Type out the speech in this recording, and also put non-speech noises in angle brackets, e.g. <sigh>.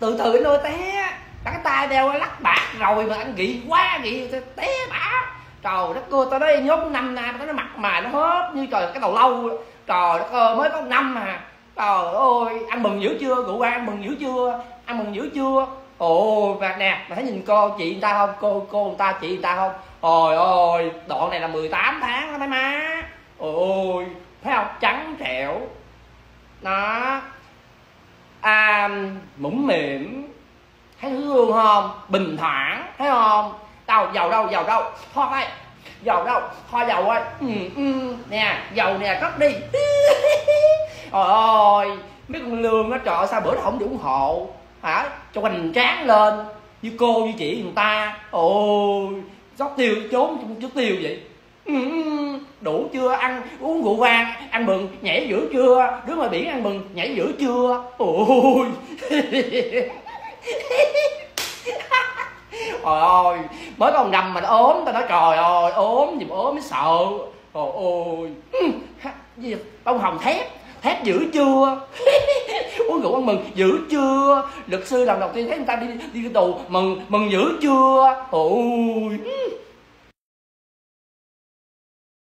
từ từ nó té. Đặt cái tay đeo lắc bạc rồi mà anh nghĩ quá nghĩ té bả. Trời, đất ơi, tao nói nhốt năm nay tao nó mặt mà nó hết như trời, cái đầu lâu trời, đất ơi, mới có năm mà trời ơi, ăn mừng dữ chưa? Cụ ăn mừng dữ chưa? Ăn mừng dữ chưa? Ồ và nè mà thấy nhìn cô chị người ta không? Cô cô người ta, chị người ta không? Ôi ôi đoạn này là 18 tháng đó má ôi ôi thấy không trắng trẻo đó à, mũm mỉm thấy thương không bình thản thấy không đâu giàu đâu giàu đâu. Thôi ơi giàu đâu thôi giàu ơi. Ừ, ừ. nè giàu nè cất đi. <laughs> Trời ơi mấy con lương nó trời sao bữa đó không được ủng hộ? Hả? Cho hoành tráng lên. Như cô như chị người ta. Ôi rót tiêu trốn trong chút tiêu vậy. Ừ, ừ đủ chưa? Ăn uống rượu vang. Ăn mừng nhảy giữa chưa đứng ngoài biển ăn mừng nhảy giữa chưa ôi. <laughs> Trời ơi mới còn nằm mà nó ốm. Tao nói trời ơi ốm gì mà ốm mới sợ. Trời ơi. Gì bông hồng thép thép dữ chưa <laughs> uống rượu ăn mừng dữ chưa luật sư lần đầu tiên thấy người ta đi đi, đi tù mừng mừng dữ chưa ôi.